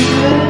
Thank you.